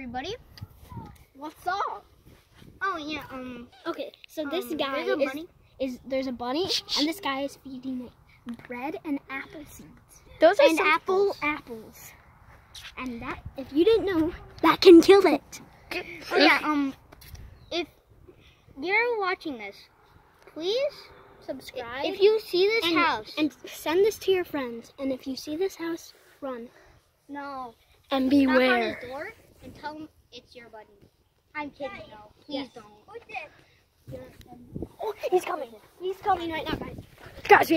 everybody. What's up? Oh yeah, um Okay, so this um, guy is, bunny. is there's a bunny, and this guy is feeding it bread and apple seeds Those are and apple apples. And that, if you didn't know, that can kill it. Oh yeah, um if you're watching this, please Subscribe. if you see this and, house and send this to your friends. And if you see this house, run no and beware. His door and tell him it's your buddy. I'm kidding, no. Please Yes. don't. Oh, he's coming. He's coming right now, guys. Guys,